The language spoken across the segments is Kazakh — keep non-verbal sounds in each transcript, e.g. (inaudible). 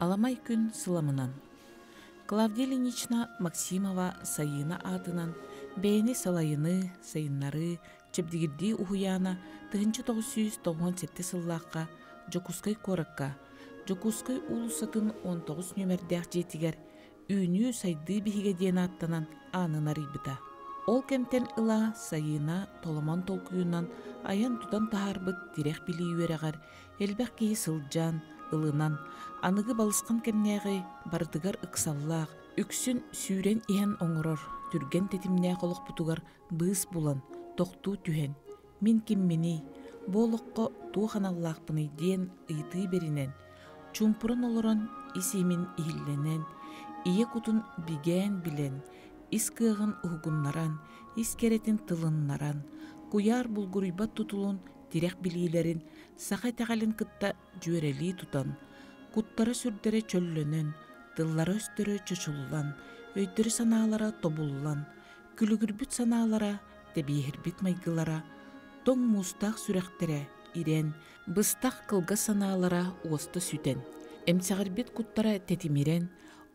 Аламай күн сыламынан. Клавдия Ильинична Максимова сайына атынан бәйіні салайыны, сайыннары, чепдигирди ухуяна 1997 сыллаққа Жокускай коракка, Жокускай улусатын 19 нөмердәк жетігер үйіні сайды бихиге ден аттанан анын арыйбыта. Ол кемтен ыла сайына толомон толкуюнан аян тутан тахарбыт дирек били үйерегар, элбәк кейі сылжан, ылынан, аныгы балысқан кемнеғи бардыгар ыксаллаах, үксүн сүүрен иһэн оҥорор, түрген тетимнээ қолық бутугар быыс булан, тоқтуу түһен. Мин киммини, туу ханаллаақпыны диэн ыйытыы беринен, чумпурун олорон исимин ихилленен, ие кутун бигээн билен, ис кыагын угуннаран, ис керетин тылыннаран, куяр тутулун тирек билиилерин саха тәгалин кытта жүөрелии тутан, куттара сүрдере чөллөнөн, тыллары өстөрө чочуллан, өйдөрү санаалара тобуллан, күлүгүрбүт санаалара, тебиехирбит майгылара, тоң мустақ сүрәхтере, ирен, быстақ кылга санаалара уосты сүтен. Эмсағырбет куттара тетимирен,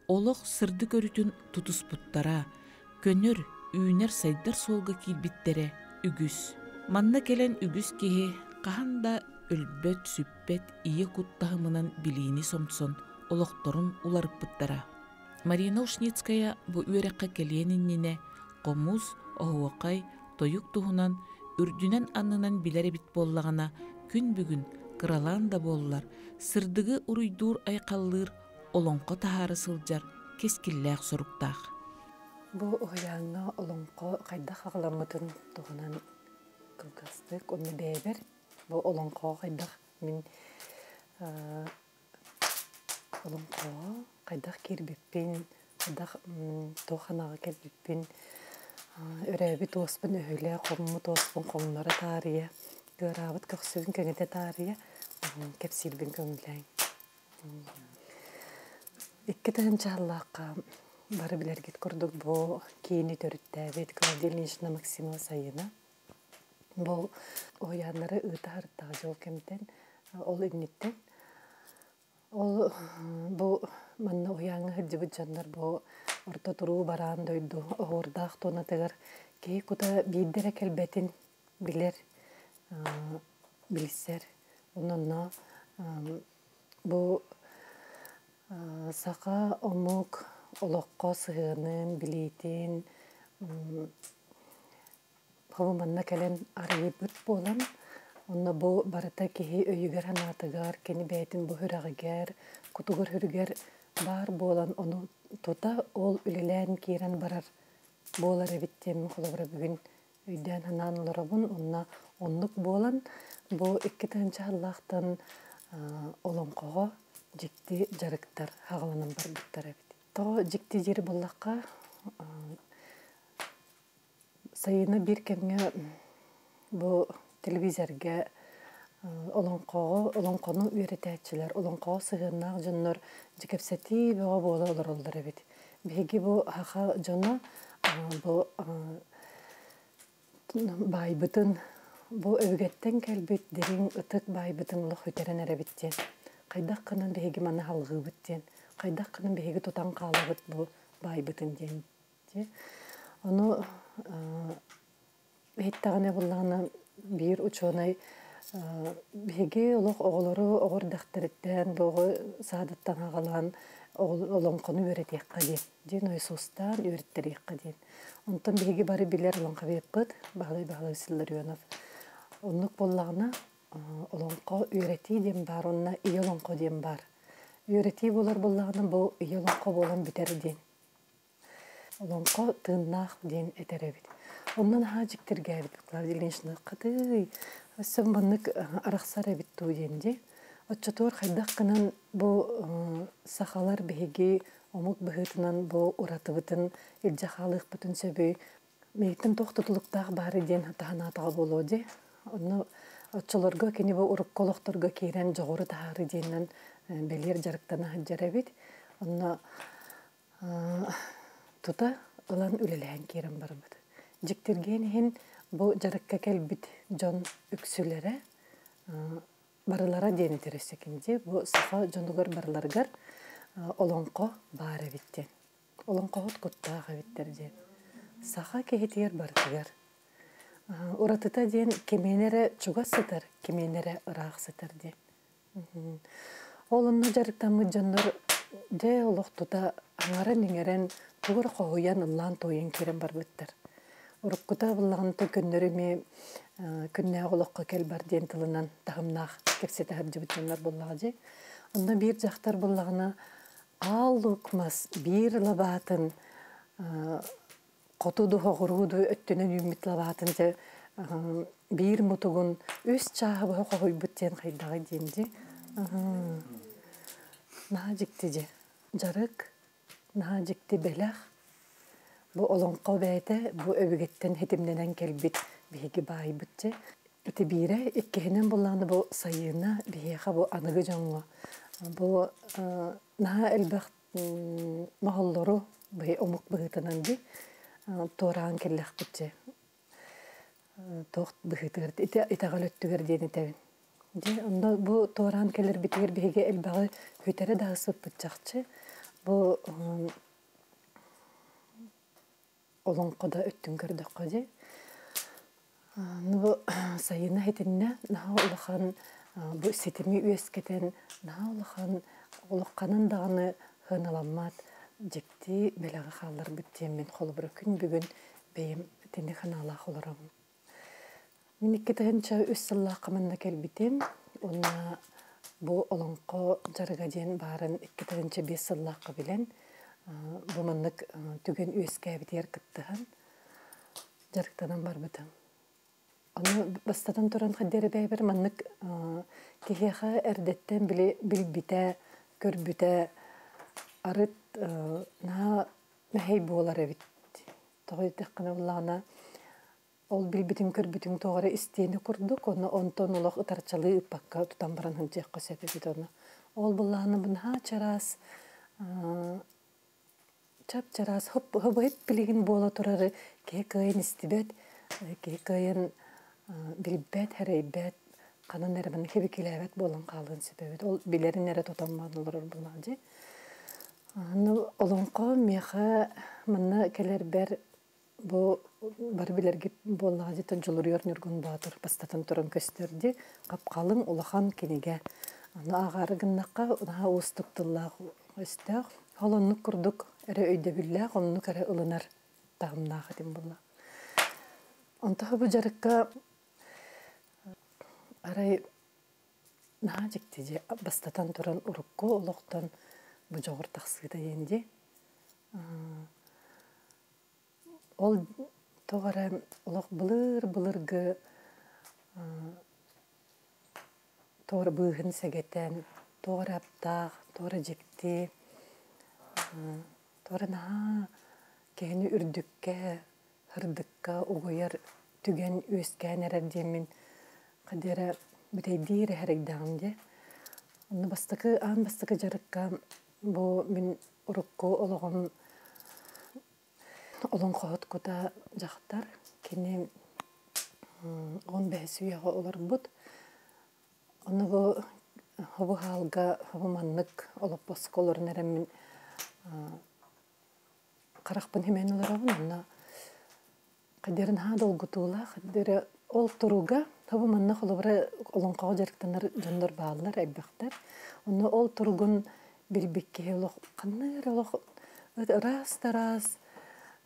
олық сырды көрүтүн тутуспуттара, көнөр үйнер сайдар солга килбиттере үгүс. Манна келен үгүс киһи каханда өлбөт сүппет ие куттахымынан билиини сомсон олохторун уларыппыттара. Марина Ушницкая бу үөрекка келиениннине комуз, оһуакай, тоюк туһунан үрдүнен аннынан билери бит боллагана күн бүгүн кыралаан да боллар, сырдыгы уруйдуур айкаллыыр олонко тахары сылжар кескиллээх соруктаах. Бу ояңа олонко кайда хагаламытын тугунан кылгастык онны бэбер бу олонко кайда мин олонко кайдах кирбиппин кайдах тоханага келбиппин өрәби туоспын өһүлэ комму туоспын комнара таария гырабыт көксүбүн көңөтө таария кепсилбин көңүлэң икки тыгын чааллаакка бары билергит курдук бу кийини төрүттээбит клавдия ильинична максимова сайына бу ояннары ыыта харыттага жол кемтен ол инниттен ол бу манна уяңы хырдыбыт жаннар бу орто туруу бараан дойду. Оордаах тонатыгар кей кута биирдере келбетин билер билсер. Ононно бу сака омук олоққо сыһыанын билиитин хобу манна келен арыйбыт буолан онно бу барыта киһи өйүгер ханаатыгар кини бээтин бу хүрэгигэр кутугар хүрүгэр бар буолан ону тута ол үлелээн киирен барар буолар эбиттем холобура бүгүн өйдөн ханаан олоробун онна оннук буолан бу икки тыынча халлаахтан олоңкого жикти жарыктар хагаланан барбыттар эбит то жикти жери боллакка сайына бир кемге бу телевизорге олоңкого олоңкону үйрөтәчилер олоңкого сыгыннаак жоннор жикепсети бего буола олоролдор эбит биһиги бу хаха жоно бу байбытын бу өвгеттен келбит дерин ытык байбытын лох үтерен эребиттен кайдак кынан биһиги мана халгыбыттен кайдак кынан биһиги тутан каалабыт бу байбытын диэн ону бейттагане буллагана биир ученый биһиги олох оҕолору оҕор дахтариттен бого саадаттан агалан олоңкону үөретиэкка диэн диэн ойсустан үөриттериэкка диэн онтон биһиги бары билер олоңка биэппыт баалай баалай сылларыонов оннук боллагана олоңко үөретии диэн бар онна ие олоңко диэн бар. Үөретии болар боллагана бу ие олоңко болан битер диэн олоңко тыыннаах диэн этеребит оннан хаа жиктиргээбит клавдия ильинична катый өссөн маннык арахсар эбит туу диэнди. Отчотор хайдах кынан бу сахалар биһиги омук быһытынан бу уратыбытын илжахалыахпытын сөбүй мейтин тохтутулуктаах баары диэн таһанаатаҕа болоо ди. Онно отчолорго кини бу урукколохторго киирен жоҕору таһаары диэннен белиэр жарыктана хаджарабит онно тута ылан үлэлээн киирен барбыт. Жиктиргенихин бу жарыкка келбит жон үксүлере барылара диэн итересекинди бу саха жонугар барыларгар олонко баара биттен олонкоот куттаага биттер диэн. Саха кехитигер бартыгар уратыта диэн кеменере чугас сытар кеменере ыраах сытар диэн олунна жарыктамы дьоннор де олохтута аңара ниңерен тугур хохуян ыллаан туйын кирен барбыттар. Уруккута буллаганта көннөрүме күннää олоққа кел бар диэн тылынан тахымнаах кепсетаһар жыбытыннар буллага же онда бир жактар буллагана ал лукмас бир лабатын котуду хогуруду өттөнөн үмит лабатын же бир мутугун үс чааһы бу хогуйбут диэн хайдага же жарык наһа жикти белэх бу олонко бәйте бу өбүгеттен хетимненен келбит биһиги баайбыт же ити бире иккиһинен буллааны бу сайыына биһиэха бу аныгы жоҥҥо бу наһа элбэх маһоллору быһы омук быһытынан ди туораан келлэхпит же тоохт быһытыгар итаҕал өттүгэр диэн итебин онда бу тооран келер битигер биһиге элбаҕы хүтәрэ даҕысып бытчахчы бу олоңкода өттүн көрдөккө ди бу (coughs) сайына хетинне наһа улахан бу сетими үескетен наһа улахан улакканын даганы хыналаммат жекти белага хаалар бүттиен мен холобура күн бүгүн бейим тени ханаалаах олором Мин икки тыһынча үс сыллааққа манна келбитим. Уна бу олонко жарыга диен барын икки тыһынча бес сыллааққа билен. Бу маннык түген үескә битер кыттыһын. Жарыктанан барбытым. Аны бастатан туран хаддері бәйбір маннык кихеха әрдеттен биле билбите, көрбүтә арыт на мәхей болар эбит. Тоғай тәккана буллағына Ол билбитин көрбүтүн тоғары истиени курдук, оны онтон улох ытарчалы ыппакка тутан баран хынчыакка сөпөбүт оны. Ол буллааны бунха чарас, чап чарас, хоп хып билигин бола турары, ке кайын истибет, ке кайын билбет, хэрейбет, канан эрбан хеби килебет болан калын сөпөбүт. Ол билерин эре тутан барылыр буллаажы. Олонко меха манна келер бер бу бар билерги боллага жета жолуруyor нургун баатыр бастатан туран көстөрдү капкалың улахан кенеге. Аны агарыгыннакка унаha устуктуллаах өстөөх холоннук курдук эре өйдөбүллээх оннук эре ылынар тагымнаах этим булла онтоха бу жарыкка арай наha жикти же бастатан туран урукку олохтон бу жогор тахсыыта энди ол тоғара олох былыр былыргы тоғра быыһын сәгетен тоғра аптақ тоғра жекти тоғра наһа кэһини үрдүккэ хырдыкка угуяр түген диэмин кадера бүтейдиир эрэгдаам де онно бастакы аан бастакы жарыкка бу мин урукку ологом олон хоот кута жақтар кини он бэс уяга олорбут оны бу хобу хаалга хобу маннык олоппос колорун эреммин каракпын хемен олорабын онна кадерин ха долгутуула кадере ол туруга хобу манна холобура олонкого жарыктанар жондор баалар айбактар онно ол туругун билбикке олох канныр олох раз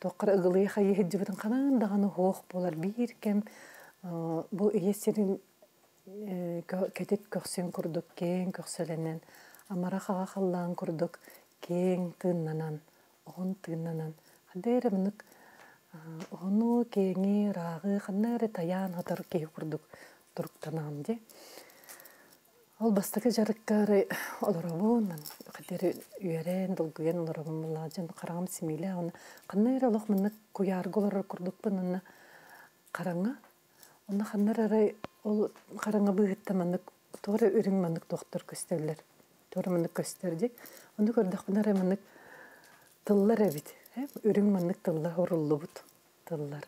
тоққар ыгылый хайы хеджибытын канан даганы хоох болар бир кем бу иесерин кетет көксен курдук кең көксөленен амара хага халлаан курдук кең тыыннанан оҕон тыыннанан хадере мынык ону кеңи раагы ханнары таяан хатар кеһи курдук туруктанаам ди Ол бастакы жарыккары (coughs) олоробун, кадери үйерен, долгуен олоробун булажын, караңым симиле, оны каннайыр олох мынны куяргы олорор курдукпын, оны караңа. Оны ханнар арай ол караңа быгытта маннык, тоғра үрің маннык доктор көстерлер. Тоғра маннык көстердик. Оны көрдөхпін арай маннык тыллар эбит. Үрің маннык тыллар хоруллубут тыллар.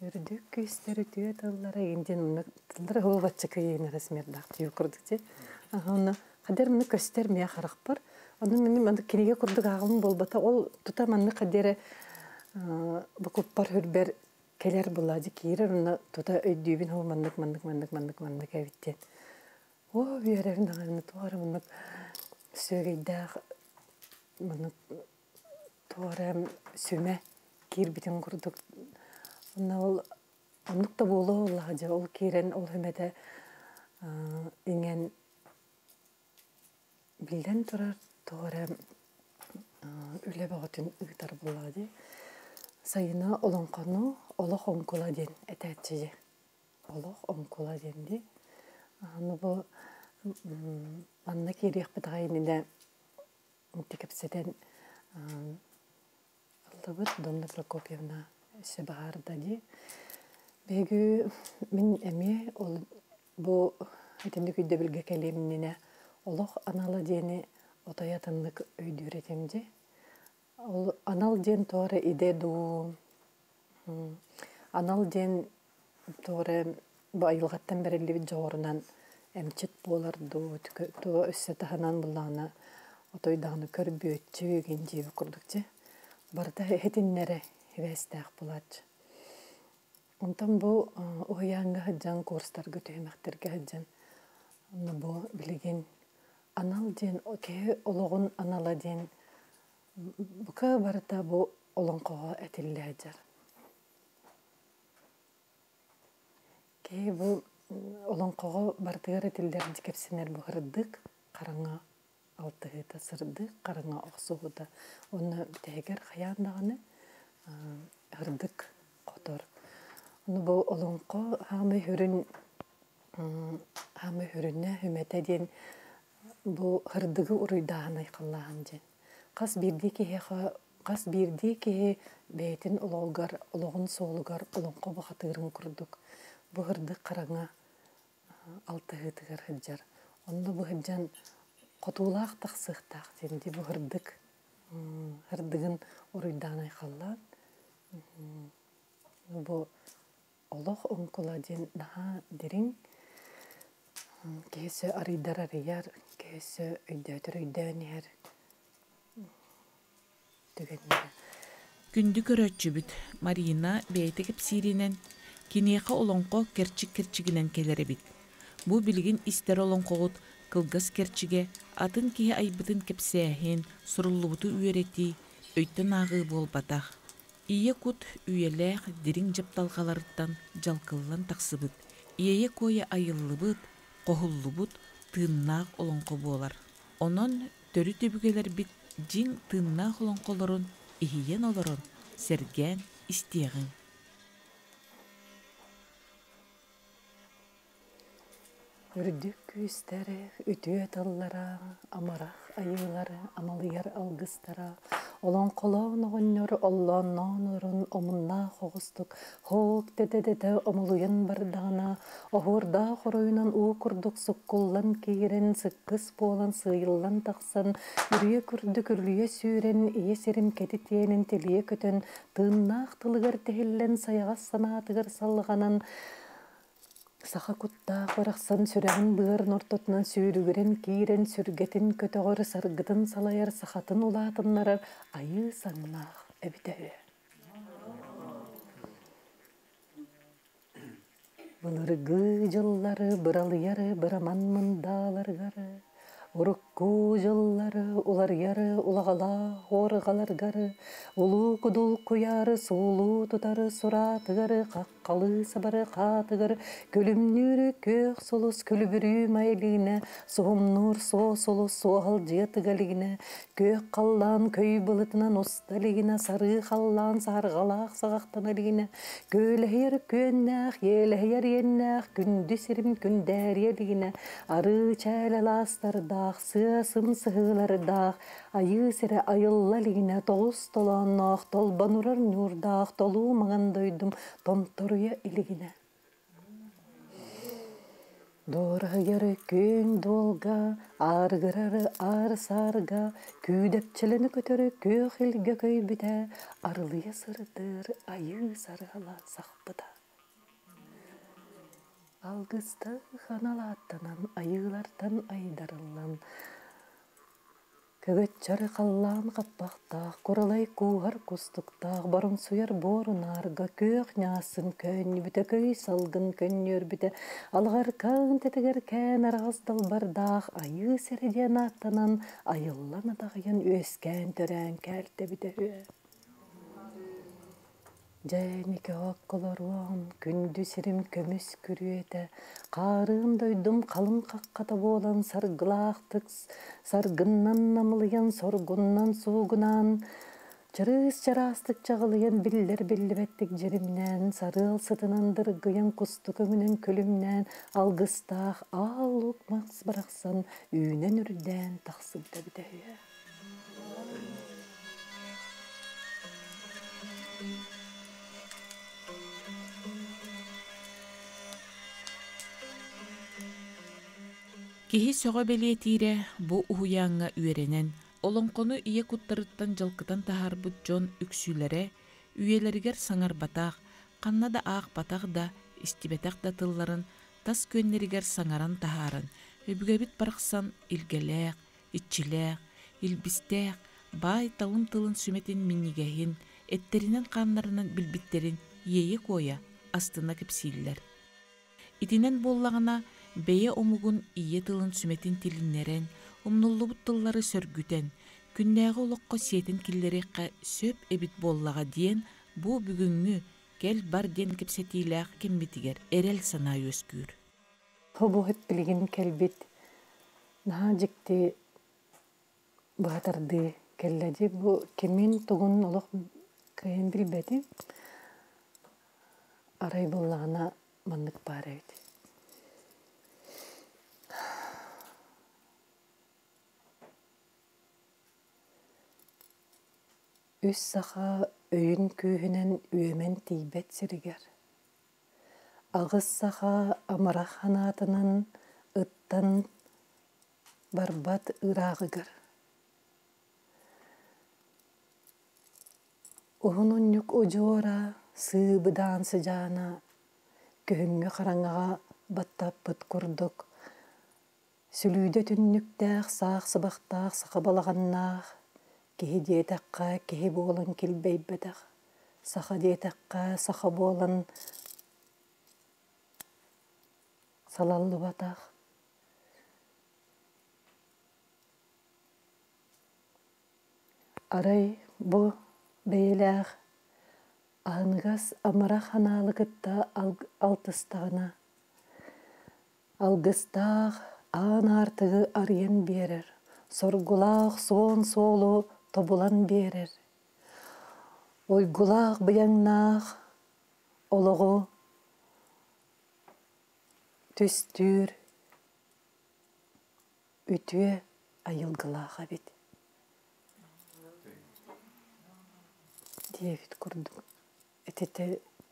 Үрдүк көстері түйе тыллара инден мына тыллара хоо батчыка ейін расмердақ түйе күрдік те. Оны қадер мына көстер мия харақпар. Оны мені мына кенеге күрдік ағылым болбата. Ол тута мына қадері бұкуппар хүрбер келер болады кейрер мына тута өйдүйбін хоо мандык мандык мандык мандык мандык әбіттен. О, үйерерін ағаны туғары мына сөгейдақ мына туғары сөме кирбитин курдук Онна ол оннук да болу оллаға же ол керен ол хемеде иңен билден турар тоғыра үле ыгытар болады. Онкула ден денди. Аны Донна Прокопьевна се баардади. Бегү мин эми ол бу этенди күдө билге келемине олох анала дени отоятыннык өйдүретемди. Ол анал ден торе иде ду. Анал ден торе бу айылгаттан берели жорунан эмчит болар ду то өссө таханан булана отойдаганы көрбөтчү генжи курдукче. Барда хетиннере хевестәк булат. Онтан бу уянга хаджан курстарга төймәктерге хаджан. Онна бу билеген анал ден ке ологун анала ден бука барта бу олонкога этилле хаджар. Ке бу олонкога бартыгар этиллер дикепсенер бу хырдык караңа алтыгы тасырдык караңа оксугуда. Онна битегер хаяндаганы ырдык котор. Ону бу олонко хамы хүрүн хамы хүрүнне хүмете ден бу ырдыгы уруйдаан айкаллаан ден. Кас бирди кеха кас бирди ке бетин ологар ологун соолугар олонко бахатырын курдук. Бу ырдык караңа алты хытыгар хыджар. Онда бу хыджан котуулаах тахсыхтаах денди бу ырдык ырдыгын уруйдаан айкаллаан Бу олох онкуладин наха дирин кесе арыйдар арыяр, кесе өйдөтөр өйдөнер. Түгеннер. Күндү көрөтчүбүт Марина бейте кепсиринен кинеха олонко керчик керчигинен келеребит. Бу билгин истер олонкогут кылгас керчиге атын кие айбытын кепсээхин суруллубуту үйөрети өйттен агы болбатах. Ие кут үйелэх дирин жапталгаларыттан жалкыллан тақсыбыт. Ие кое айыллыбыт, қохуллубут тыыннаақ олонқо болар. Онон төрі төбігелер бит жин тыыннаақ олонқолорун ихиен олорун серген истиягын. Үрдүк күстәре, үтүе таллара, амарах айылары, амалыяр алгыстара, олон колон огоннор оллон нонорун омунна хогустук, хок тете-тете омулуян бардагана, охурда хороюнан уу курдук суккуллан киирен, сыккыс болан сыйыллан тақсан, үрүе күрдүк үрлүе сүүрен, ие серим кетитиенин телие көтөн, тыыннаах тылыгар техиллен саяғас саллыганан, Саха кутта қорақсан сүрәғін бұғыр нортотынан сүйрігірен кейрен сүргетін көтіғыр саргытын салайар сахатын улатынларар айы саңнақ әбітәуі. Бұлырғы жыллары бұралыяры бұраман мұндаларғары, Урукку ку жыллары, улар яры, улагала, хоргаларгары, улу кудул куяры, сулу тутары, суратыгары, каккалы сабары, катыгары, көлүмнүрү көк солус, күлүбүрү майлигине, суумнур со солус, суахал жетыгалигине, көк қаллан көй былытынан усталигине, сары халлан саргалак сагактаналигине, көлэхер көннах, елэхер еннах, күндү сирим күндәрелигине, ары чәлі ластардақ, сыасым сығылардақ, айы сірі айыллалигине, тоғыз толаннақ, толбанурар нұрдақ, толу маған дойдым, томторуя илигине. Дорғайары көн долга, аргырары ар сарга, күйдепчіліні көтөрі көк илге көй біте, арылыя сырдыр, айы сарғала сақпыда. Алгысты ханалаттанан, айылартан айдарылан, Көгөтчары қаллан қаппақтақ, құралай куғар кустықтақ, барым суяр көк нясын көн, біте көй салгын көннер біте, алғар каң тетігер кән арғыздал бардақ, айы середен аттанан, айыллан адағыян өскән кәрті біте Жәнікі аққыларуан, күнді сірім көміс күрүйеті, қарын дойдым қалым қаққата болан саргылақтық, саргыннан намылыян соргуннан суғынан, Чырыс чарастык чағылыян биллер биллебеттик жеримнен, сарыл сытынандыр гыян кусту көмүнен көлүмнен, алгыстах ал укмакс барақсан, үйнен үрден тақсыбда бітәйі. Киһи сөҕө белиэтиирэ бу уһуяаңҥа үөрэнэн, олоҥхону ие куттарыттан жалкытан таһаарбыт дьон үксүүлэрэ, үйэлэригэр саҥарбатаах, ханна да аах батах да, истибэтэх да тылларын, тас көннеригэр саҥаран таһааран, өбүгэбит барахсан илгэлээх, итчилээх, илбистээх, баай талым тылын сүметин миннигэһин, эттеринен хааннарынан билбиттерин иэйэ коя астына кепсииллэр. Итинен боллағына бэйэ омугун ие тылын сүметин тилиннерен, умнуллубут тыллары сөргүтен, күннääҕи олоққо сиэтин киллерикка сөп эбит боллаға диэн бу бүгүнгү кел бар диэн кепсетиилээх кеммитигер эрел санаа өскүүр. Хеп билигин келбит. Наha жикти баатарды келледи бу кемин тугун олох кыйын билбеди. Арай боллагана маннык бар эбит. Үс саха өйін күйінен үйемен тейбет сиригер. Ағыз саха амарақ ханатынан ыттан барбат ырағыгар. Уһун уннюк ужуора сыыбыдаан сыжаана көһүҥҥө хараңаға баттаппыт курдук. Сүлүйдө түннүктәэх саах сыбахтаах саха балаганнаах киһи диэтэххэ киһи буолан килбэйбэтэх саха диэтэххэ саха буолан салаллыбатах. Арай бу бэйэлээх аһыныгас амарах ханаалыгытта алтыстаҕына. Алгыстаах аан аартыгы арыйан биэрэр. Соргулаах суон суолу тобулан биэрэр ойгулаах быяҥнаах олоҕу түстүүр үтүө айылгылааха бит диэбит курдук этете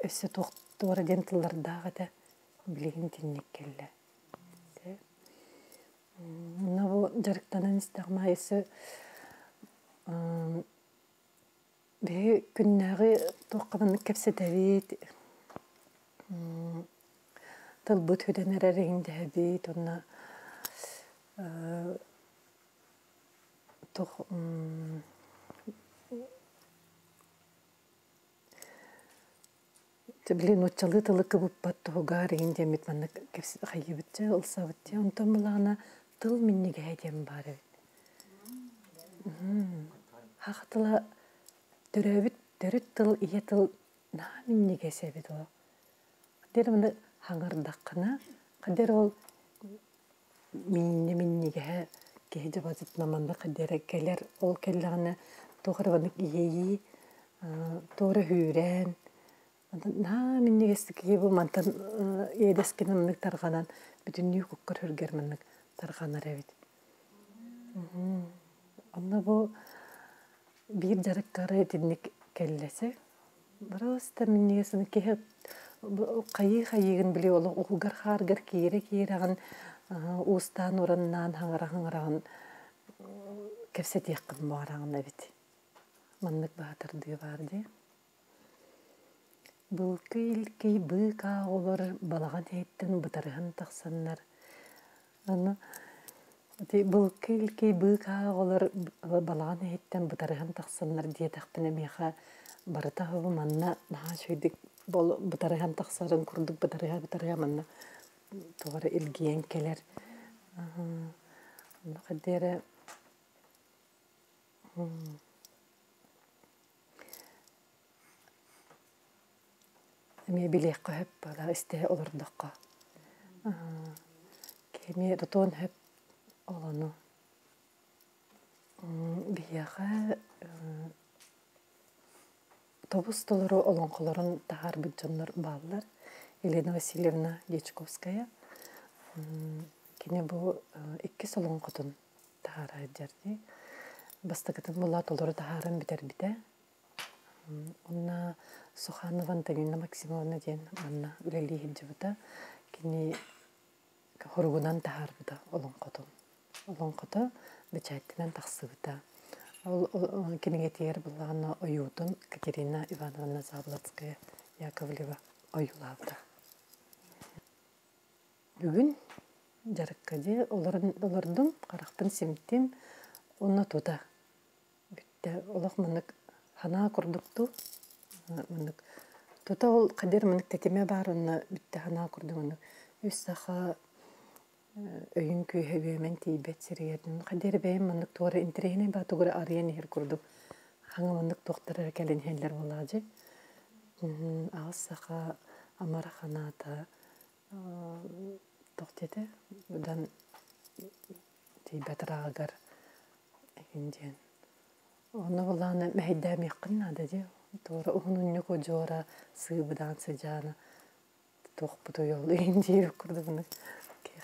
өссө туохтуора диэн тыллардааҕа да билигин тинник келле Уна бу жарыктанан истагма эсэ бе күннәгы тоққабын кепсетәбит тылбыт хөдәнәрәрегендә бит онна тох Блин, учалы тылы кыбып батту гарин демит манна хайыбытча ылсабытча онтон булана тыл минниге әдем бар бит. хахатыла төрөбүт төрүт тыл ие тыл нааминниге себит ол кадер мына хаңардаккана кадер ол минне минниге кеһи жабазыт наманда кадер келер ол келлегана тухарбанык иеи туора хүрэн нааминнигестики бу мантан эдескене мынык тарганан бүтүннүү куккар хүргер мынык тарганар эбит онно бу биир жарыккары этинник келлесе просто миннигесин кеһи кайы хайыгын били ол угар хааргар киере киераган устан ураннан хаңара хаңараган кепсетияккын баараган эбит. Маннык баатырдыы бар ди Былкы илкей бык ағылыр балаған еттін бұтарыған тақсаннар. Аны былкы илкей бык ағылыр балаған еттін бұтарыған тақсаннар дие тақпын әмеға барыта хыбы манна наға шөйдік бол бұтарыған тақсарын күрдік бұтарыға бұтарыға манна. Туғары илгиен келер. Аны қадері Эми билек көһөп бала исте олордокко. Кеме дотон хөп олону. Бияга тобус толору олонқолорун тахар бүджоннор баалар. Елена Васильевна Дечковская. Кене бу икки солонқотун тахара жарди. Бастакатын була толору тахарын битер бите. Онна Суханован Танина Максимовна ден манна үлели хилжибыта кини хоргунан тахарбыта олонкото. Олонкото бечайттынан тахсыбыта. Ол кинеге тиер буллагана оюутун Катерина Ивановна Заблацкая Яковлева оюлабыта. Бүгүн жарыккаде олордун карактын симтим онна тута. Бүтте олох мынык хана курдукту мынык тута ол кадер мынык тетеме бар онна бүтте хана курду мынык үс өйүн күйһөбүөмен тийбет сириердин кадер бэйм мынык туора интерехине ба тугура арыян ихер курду хаңа мынык тохтара келен хеллер болажы агыс саха амара ханата тохтете будан тийбетраагар индиен Оны буланы мәһиддәм якынна да ди. Тора ухунунню ко жора сыбыдан сыжана.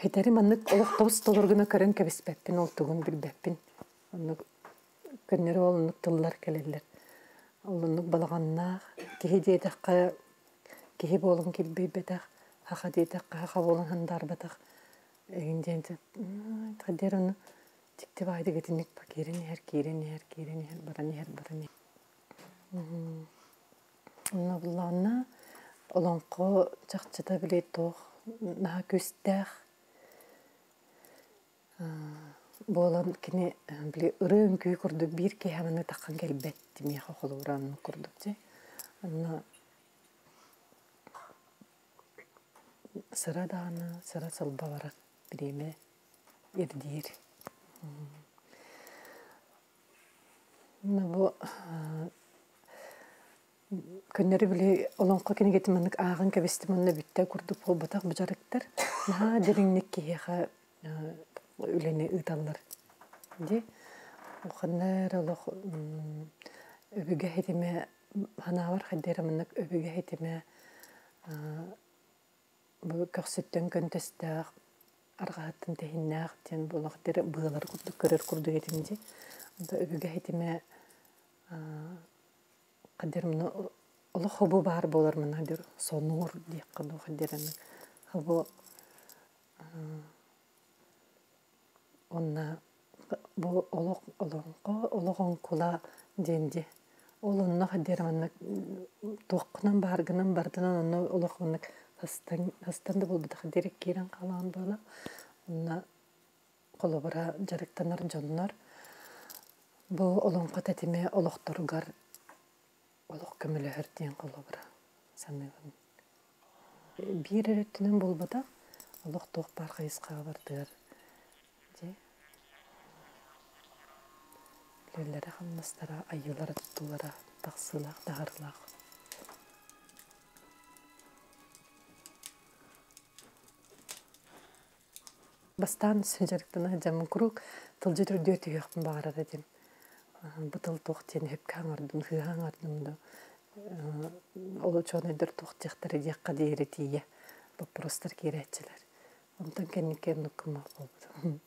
хетери мынык олох тобус толоргуна көрөн кебиспеппин, ол тугун билбеппин. Онна көннөр олнук тыллар келелер. Олнук балаганна кихи дейдакка кихи болун килбейбетак, хаха дейдакка хаха болун хандар батак. Эгинден хадер оны тикти байды гетинник пакерин хер кирин хер кирин хер баран хер баран хер. Набылана олонко чакчыта биле тох на күстәх болан кини биле ырын күй курду бир ке хаманы таккан келбет ми хохолуран курдук же анна сыра дааны сыра сылба барат биреме эрдир бу Көннәре биле олонко кенеге тиманнык аагын кебести манна бүтте курдук бол батак бужарыктар. Наха дереңник киеха үлени ыталлар. Ди оханнар олох өбүгө хетиме ханавар хаддера маннык өбүгө хетиме көрсөттөн көнтөстөк аргааттын тен кадер мына оло хобу бар болар мына дер сонур диек кыду хадерен хобу онна бу олок олонкоологон кула денди ол онна хадер манна туоккунан бааргынан бардынан онна олох манна хастан хастан да булбута хадер кирен калаан бала онна колобара жарыктанар жоннор бу олонко тетиме олохторугар олох көмөлөһөр диэн колобара саныгын. Биир эреттинен болбата олох туох бар кайыска бардыгар. Же леллere хамнастара айылара тутулара тахсылах дагарлах бастан сенжерктен жамын круг тылжы түрдө түйөкпүн багарар эдим бытыл туох тиен хепке аңардым хыа аңардым да ол чонайдыр туох тиактары диакка дейре тие вопростар кирэчилер онтон кенникен нуккума болбут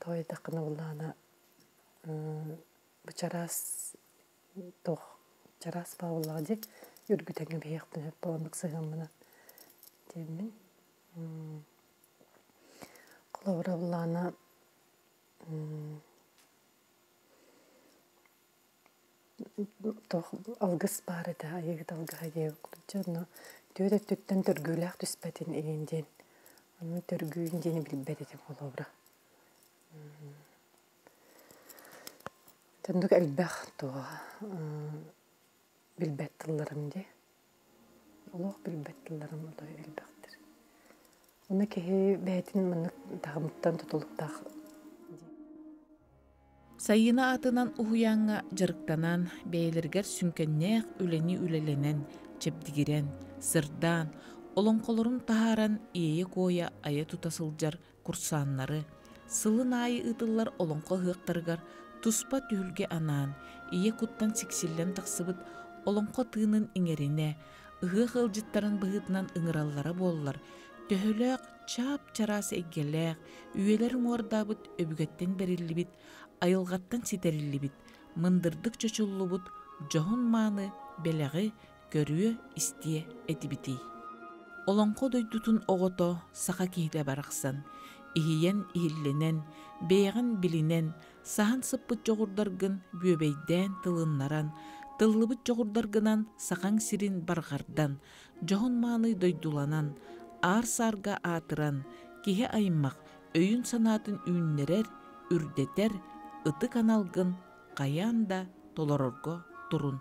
той такына булана бычарас тох чарас баулага же үргүтеңе бияктын хеп сыгамына темин колобура булана тох алгыс бар эте айыгыт алгыга дие жонно түйөдө түттен төргүүлээх түспэтин ийинден аны төргүүн жени билбет этим колобура Тэндүк элбэх туа билбет тылларым де. Олох билбет тылларым олой элбэхтер. Уна кеһи бәйтин мынык тагымыттан тутулуктах. Сайына атынан уһуяңа жарыктанан, бәйлергер сүнкеннех үлени үлеленен, чепдигирен, сырдан, олонқолорун тахаран ие коя ая тутасылжар курсаннары, сылын айы ытыллар олонқо хыктаргар туспа түлге анаан, ие куттан сиксиллен тақсыбыт олонқо тыынын иңерине, ыһы хылжыттарын быһытынан ыңыраллара боллар, төһөлөк чап чарасы эггелээх, үйелерин уордаабыт өбүгеттен бериллибит, айылгаттан ситериллибит, мындырдык чочуллубут, жоһун мааны белеги көрүө истие этибити. Олонқо дойдутун оғото саха киһиле барахсан, иһийен иһилленен, бэйэҕин билинен, сахан сыппыт жоғурдаргын бүөбейден тылыннаран, тыллыбыт жоғурдаргынан сахаң сирин барғардан, жоһун мааны дойдуланан, аар сарга атыран, киһи айыммак өйүн санаатын үүннерер, үрдетер, ыты каналгын, каян да толорорго турун.